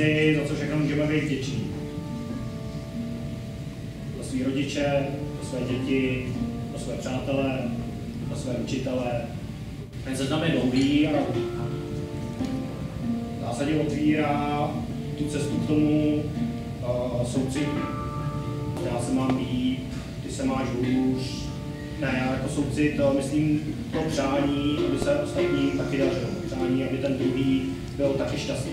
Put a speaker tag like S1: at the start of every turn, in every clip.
S1: si, za co všechno můžeme být vděční. Za své rodiče, za své děti, za své přátele, za své učitele. Ten seznam je dlouhý a v zásadě otvírá tu cestu k tomu uh, soucitu. Já se mám líp, ty se máš hůř. Ne, já jako soucit, myslím to přání, aby se ostatním taky dařilo. Přání, aby ten druhý byl taky šťastný.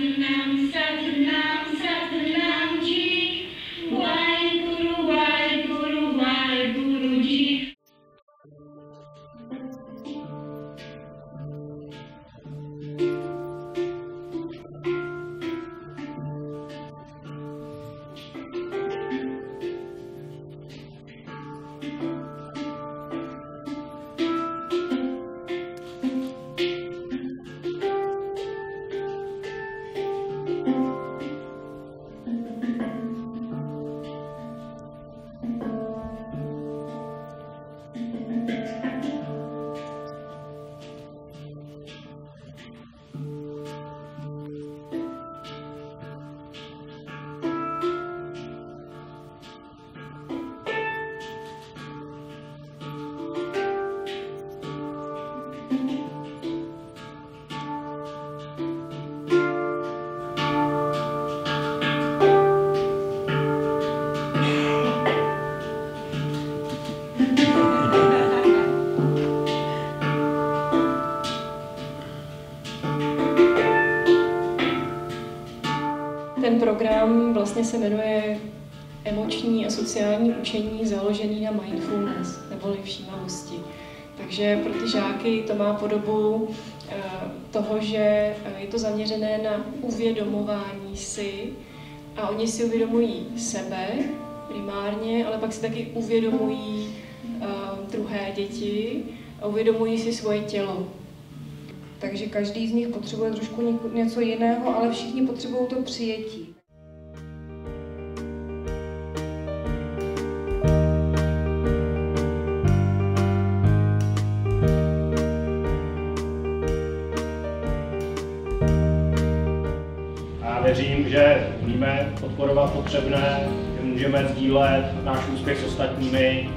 S2: Sadhunam, sadhunam, sadhunam, sadhunam,
S3: Ten program vlastně se jmenuje Emoční a sociální učení založený na mindfulness, neboli všímavosti. Takže pro ty žáky to má podobu eh, toho, že eh, je to zaměřené na uvědomování si a oni si uvědomují sebe primárně, ale pak si taky uvědomují eh, druhé děti a uvědomují si svoje tělo.
S4: Takže každý z nich potřebuje trošku něco jiného, ale všichni potřebují to přijetí.
S1: Věřím, že umíme podporovat potřebné, že můžeme sdílet náš úspěch s ostatními,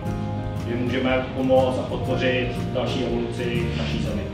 S1: že můžeme pomoct a podpořit další evoluci naší zemi.